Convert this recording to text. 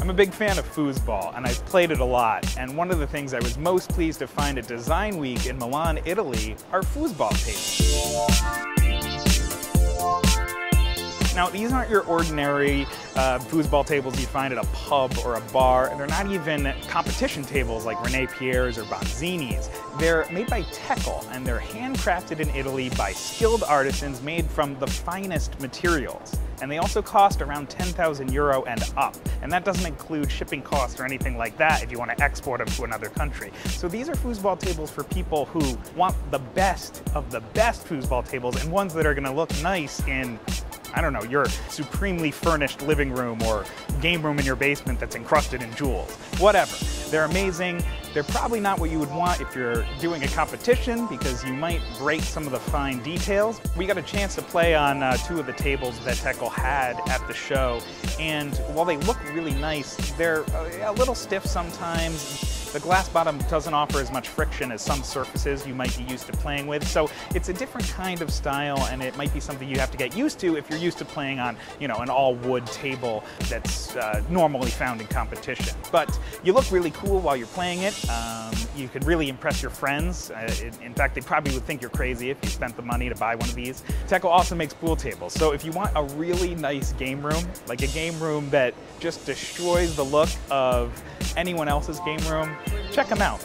I'm a big fan of foosball, and I've played it a lot. And one of the things I was most pleased to find at Design Week in Milan, Italy, are foosball tables. Now, these aren't your ordinary uh, foosball tables you find at a pub or a bar. They're not even competition tables like Rene Pierre's or Bonzini's. They're made by Teckell, and they're handcrafted in Italy by skilled artisans made from the finest materials. And they also cost around 10,000 euro and up. And that doesn't include shipping costs or anything like that if you want to export them to another country. So these are foosball tables for people who want the best of the best foosball tables and ones that are going to look nice in I don't know, your supremely furnished living room or game room in your basement that's encrusted in jewels. Whatever. They're amazing. They're probably not what you would want if you're doing a competition because you might break some of the fine details. We got a chance to play on uh, two of the tables that Teckell had at the show, and while they look really nice, they're a little stiff sometimes. The glass bottom doesn't offer as much friction as some surfaces you might be used to playing with, so it's a different kind of style and it might be something you have to get used to if you're used to playing on, you know, an all wood table that's uh, normally found in competition. But you look really cool while you're playing it. Um, you could really impress your friends. Uh, in fact, they probably would think you're crazy if you spent the money to buy one of these. Teckell also makes pool tables, so if you want a really nice game room, like a game room that just destroys the look of anyone else's game room, check them out.